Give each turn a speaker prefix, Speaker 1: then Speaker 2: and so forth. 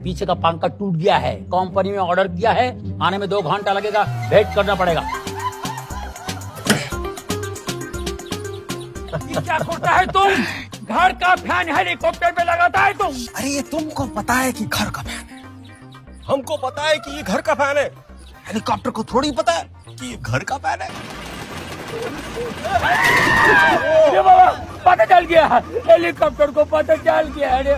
Speaker 1: पीछे का पंखा टूट गया है। कंपनी में ऑर्डर किया है। आने में दो घंटा लगेगा। वेट करना पड़ेगा। क्या करता है तुम? घर का फ़ैन हेलीकॉप्टर पे लगाता है तुम।
Speaker 2: अरे ये तुमको पता है कि घर का फ़ैन है। हमको पता है कि ये घर का फ़ैन है। हेलीकॉप्टर को थोड़ी पता है कि ये घर का फ़ैन है।
Speaker 1: ये बाबा पता चल गया। हेलीकॉप्टर को पता चल गया। अरे